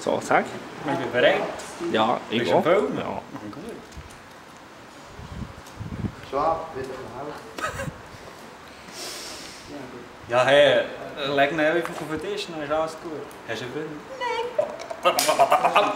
zo zeg Bist du bereit? Ja, ich Bist auch. Ja. Ja, hey, leg ihn even auf den Tisch, dann ist alles gut. Hast du einen